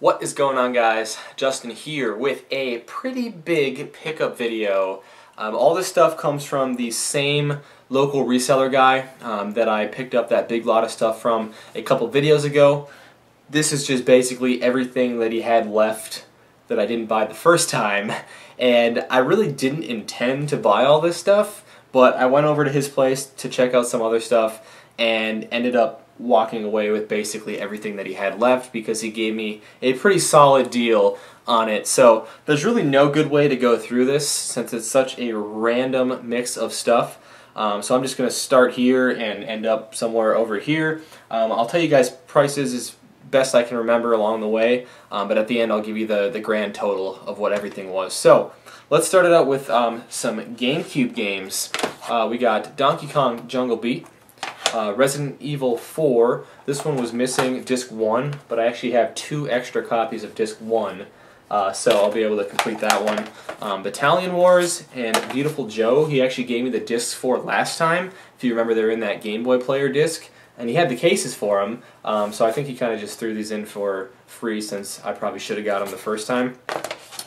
What is going on guys? Justin here with a pretty big pickup video. Um, all this stuff comes from the same local reseller guy um, that I picked up that big lot of stuff from a couple videos ago. This is just basically everything that he had left that I didn't buy the first time and I really didn't intend to buy all this stuff but I went over to his place to check out some other stuff and ended up walking away with basically everything that he had left because he gave me a pretty solid deal on it. So there's really no good way to go through this since it's such a random mix of stuff. Um, so I'm just going to start here and end up somewhere over here. Um, I'll tell you guys prices as best I can remember along the way, um, but at the end I'll give you the, the grand total of what everything was. So let's start it out with um, some GameCube games. Uh, we got Donkey Kong Jungle Beat, uh, Resident Evil 4. This one was missing disc 1, but I actually have two extra copies of disc 1. Uh, so I'll be able to complete that one. Um, Battalion Wars and Beautiful Joe, he actually gave me the discs for last time. If you remember, they're in that Game Boy Player disc. And he had the cases for them, um, so I think he kind of just threw these in for free since I probably should have got them the first time.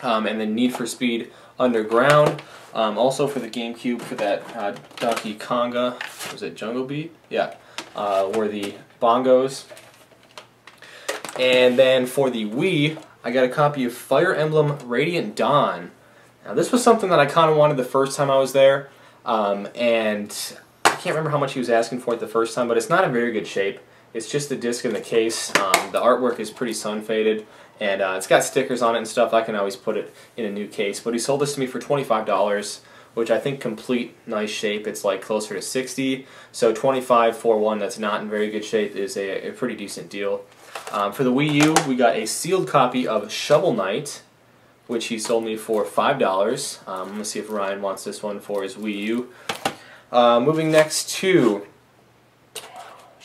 Um, and then Need for Speed Underground. Um, also for the GameCube for that uh, Donkey Konga, was it Jungle Beat? Yeah, uh, were the bongos. And then for the Wii, I got a copy of Fire Emblem Radiant Dawn. Now this was something that I kind of wanted the first time I was there, um, and I can't remember how much he was asking for it the first time, but it's not in very good shape. It's just the disc in the case. Um, the artwork is pretty sun faded, and uh, it's got stickers on it and stuff. I can always put it in a new case. But he sold this to me for $25, which I think complete nice shape. It's like closer to 60 So 25 for one that's not in very good shape is a, a pretty decent deal. Um, for the Wii U, we got a sealed copy of Shovel Knight, which he sold me for $5. Um, I'm see if Ryan wants this one for his Wii U. Uh, moving next to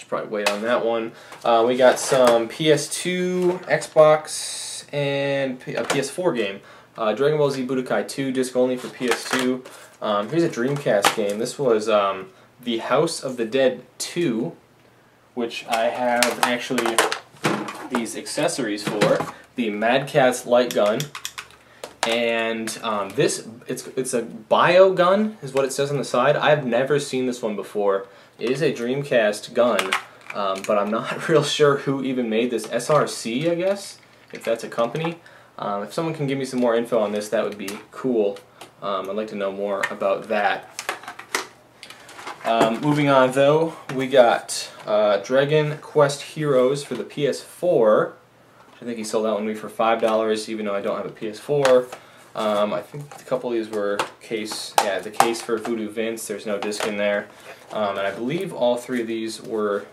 should probably wait on that one. Uh, we got some PS2, Xbox, and a PS4 game. Uh, Dragon Ball Z Budokai 2, disc only for PS2. Um, here's a Dreamcast game. This was um, The House of the Dead 2, which I have actually these accessories for. The Mad light gun, and um, this it's it's a bio gun is what it says on the side. I've never seen this one before. It is a Dreamcast gun, um, but I'm not real sure who even made this. SRC, I guess, if that's a company. Um, if someone can give me some more info on this, that would be cool. Um, I'd like to know more about that. Um, moving on, though, we got uh, Dragon Quest Heroes for the PS4. I think he sold that one to me for $5, even though I don't have a PS4. Um, I think a couple of these were case, yeah, the case for Voodoo Vince. There's no disc in there. Um, and I believe all three of these were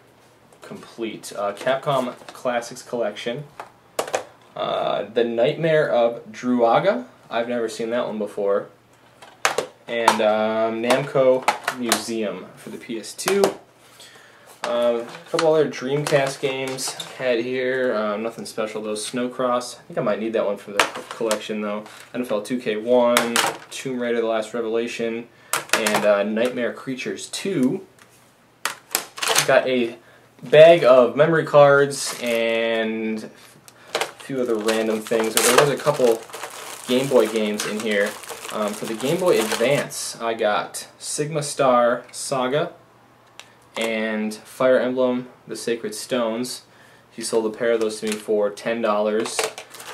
complete. Uh, Capcom Classics Collection. Uh, the Nightmare of Druaga. I've never seen that one before. And um, Namco Museum for the PS2. Um, a couple other Dreamcast games had here. Um, nothing special though. Snowcross. I think I might need that one for the collection though. NFL 2K1, Tomb Raider: The Last Revelation, and uh, Nightmare Creatures 2. Got a bag of memory cards and a few other random things. There was a couple Game Boy games in here. Um, for the Game Boy Advance, I got Sigma Star Saga and Fire Emblem The Sacred Stones. He sold a pair of those to me for $10.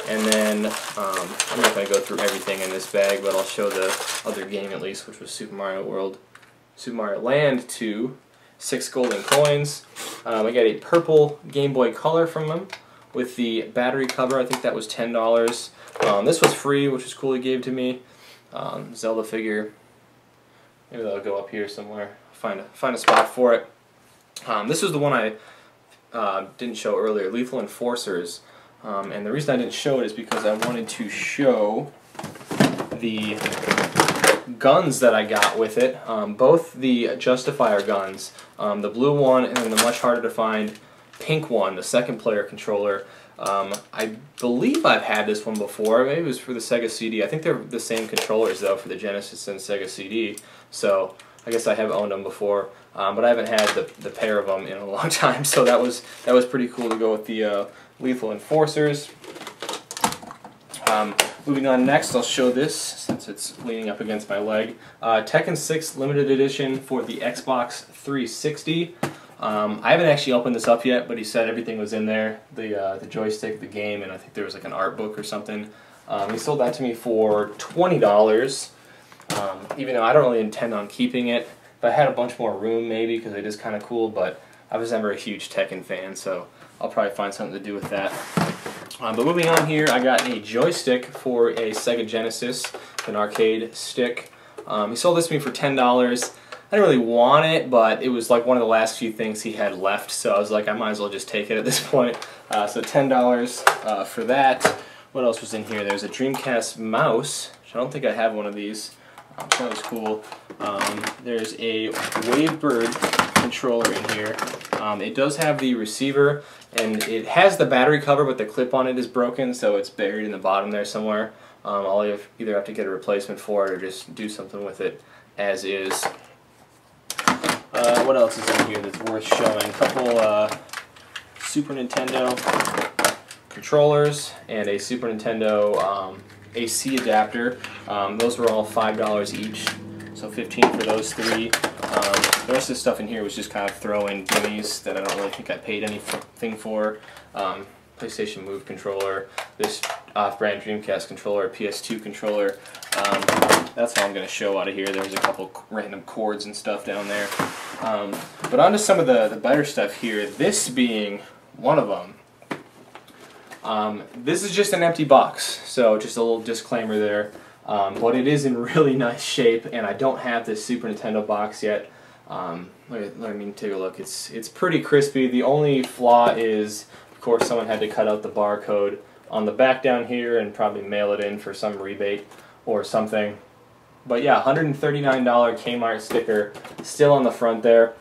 And then, um, I'm not going to go through everything in this bag, but I'll show the other game at least, which was Super Mario World, Super Mario Land 2. Six golden coins. Um, I got a purple Game Boy Color from him with the battery cover. I think that was $10. Um, this was free, which was cool he gave to me. Um, Zelda figure. Maybe that'll go up here somewhere find a, find a spot for it. Um, this was the one I uh, didn't show earlier, Lethal Enforcers. Um, and the reason I didn't show it is because I wanted to show the guns that I got with it. Um, both the Justifier guns, um, the blue one and then the much harder to find pink one, the second player controller. Um, I believe I've had this one before. Maybe it was for the Sega CD. I think they're the same controllers though for the Genesis and Sega CD. So I guess I have owned them before, um, but I haven't had the, the pair of them in a long time. So that was that was pretty cool to go with the uh, Lethal Enforcers. Um, moving on next, I'll show this since it's leaning up against my leg. Uh, Tekken 6 limited edition for the Xbox 360. Um, I haven't actually opened this up yet, but he said everything was in there. The, uh, the joystick, the game, and I think there was like an art book or something. Um, he sold that to me for $20, um, even though I don't really intend on keeping it. If I had a bunch more room, maybe, because it is kind of cool, but I was never a huge Tekken fan, so I'll probably find something to do with that. Um, but moving on here, I got a joystick for a Sega Genesis, an arcade stick. Um, he sold this to me for $10. I didn't really want it, but it was like one of the last few things he had left, so I was like, I might as well just take it at this point. Uh, so $10 uh, for that. What else was in here? There's a Dreamcast mouse, which I don't think I have one of these. Um, that was cool. Um, there's a Wavebird controller in here. Um, it does have the receiver, and it has the battery cover, but the clip on it is broken, so it's buried in the bottom there somewhere. Um, I'll either have to get a replacement for it or just do something with it as is. Uh, what else is in here that's worth showing? A couple uh, Super Nintendo controllers and a Super Nintendo um, AC adapter. Um, those were all $5 each, so 15 for those three. Um, the rest of the stuff in here was just kind of throw-in gimmies that I don't really think I paid anything for. Um, PlayStation Move controller, this off-brand Dreamcast controller, PS2 controller. Um, that's all I'm going to show out of here. There's a couple random cords and stuff down there. Um, but on to some of the, the better stuff here, this being one of them. Um, this is just an empty box, so just a little disclaimer there. Um, but it is in really nice shape, and I don't have this Super Nintendo box yet. Um, let, let me take a look. It's it's pretty crispy. The only flaw is, of course, someone had to cut out the barcode on the back down here and probably mail it in for some rebate or something. But yeah, $139 Kmart sticker still on the front there.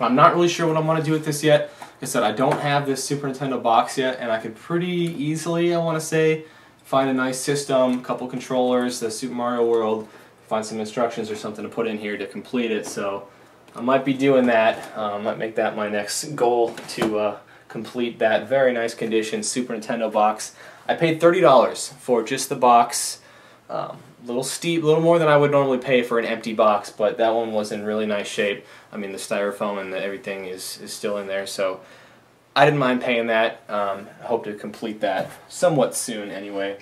I'm not really sure what I'm going to do with this yet. Like I said, I don't have this Super Nintendo box yet, and I could pretty easily, I want to say, find a nice system, a couple controllers, the Super Mario World, find some instructions or something to put in here to complete it. So I might be doing that. Um, might make that my next goal to uh, complete that very nice condition Super Nintendo box. I paid $30 for just the box. Um, little steep, a little more than I would normally pay for an empty box, but that one was in really nice shape. I mean, the styrofoam and the, everything is, is still in there, so I didn't mind paying that. Um, I hope to complete that somewhat soon anyway.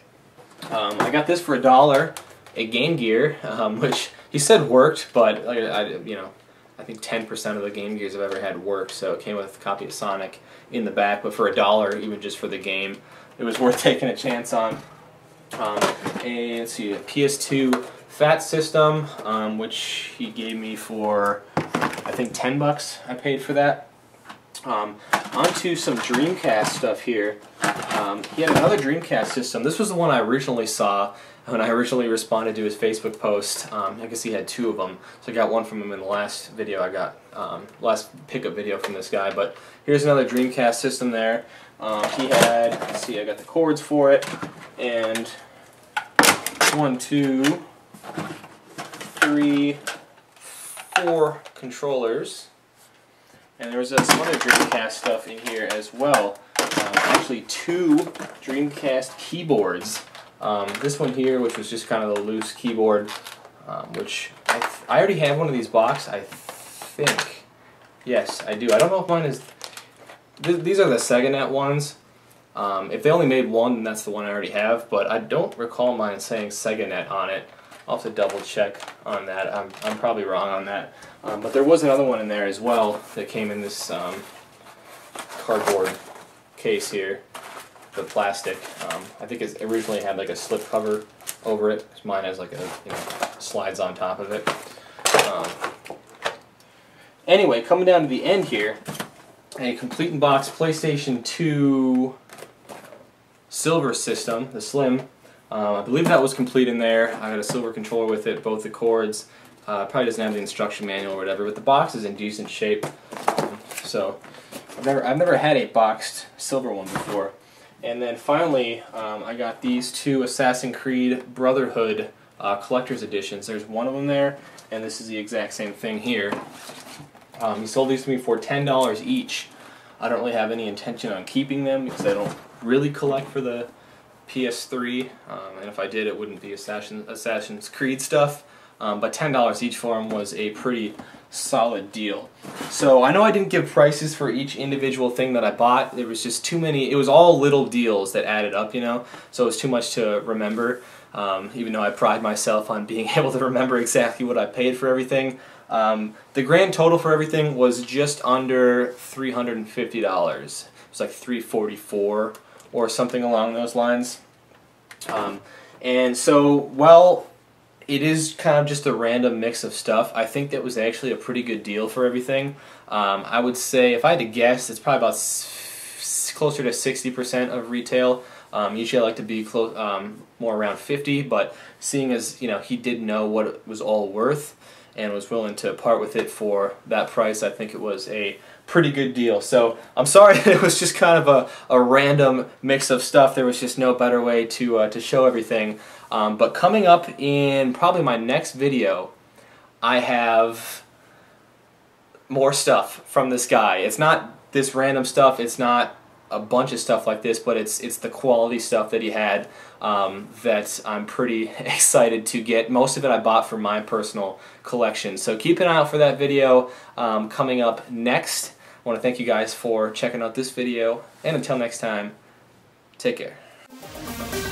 Um, I got this for a dollar, a Game Gear, um, which he said worked, but I, you know, I think 10% of the Game Gears I've ever had worked, so it came with a copy of Sonic in the back, but for a dollar, even just for the game, it was worth taking a chance on. Um, and let's see, a PS2 Fat System, um, which he gave me for, I think, 10 bucks I paid for that. Um, onto some Dreamcast stuff here. Um, he had another Dreamcast system. This was the one I originally saw when I originally responded to his Facebook post. Um, I guess he had two of them. So I got one from him in the last video I got, um, last pickup video from this guy. But here's another Dreamcast system there. Um, he had, see, I got the cords for it. And one, two, three, four controllers. And there was uh, some other Dreamcast stuff in here as well. Um, actually, two Dreamcast keyboards. Um, this one here, which was just kind of the loose keyboard, um, which I, I already have one of these box, I think. Yes, I do. I don't know if mine is... Th these are the SegaNet ones. Um, if they only made one, then that's the one I already have, but I don't recall mine saying SegaNet on it. I'll have to double check on that. I'm, I'm probably wrong on that. Um, but there was another one in there as well that came in this um, cardboard case here, the plastic. Um, I think it originally had like a slip cover over it. Mine has like a, you know, slides on top of it. Um, anyway, coming down to the end here, a complete in box PlayStation 2 silver system, the Slim. Um, I believe that was complete in there. I got a silver controller with it, both the cords, uh, probably doesn't have the instruction manual or whatever, but the box is in decent shape. So I've never I've never had a boxed silver one before. And then finally, um, I got these two Assassin's Creed Brotherhood uh, collector's editions. There's one of them there, and this is the exact same thing here. Um, he sold these to me for ten dollars each. I don't really have any intention on keeping them because I don't really collect for the PS3, um, and if I did, it wouldn't be Assassin, Assassin's Creed stuff. Um, but $10 each for them was a pretty solid deal. So I know I didn't give prices for each individual thing that I bought. There was just too many. It was all little deals that added up, you know. So it was too much to remember. Um, even though I pride myself on being able to remember exactly what I paid for everything. Um, the grand total for everything was just under $350. It was like 344 or something along those lines. Um, and so, well, it is kind of just a random mix of stuff. I think that was actually a pretty good deal for everything. Um, I would say, if I had to guess, it's probably about closer to 60% of retail. Um, usually I like to be close, um, more around 50, but seeing as you know he did know what it was all worth and was willing to part with it for that price, I think it was a pretty good deal. So I'm sorry it was just kind of a, a random mix of stuff. There was just no better way to, uh, to show everything. Um, but coming up in probably my next video, I have more stuff from this guy. It's not this random stuff. It's not a bunch of stuff like this, but it's it's the quality stuff that he had um, that I'm pretty excited to get. Most of it I bought for my personal collection. So keep an eye out for that video um, coming up next. I want to thank you guys for checking out this video, and until next time, take care.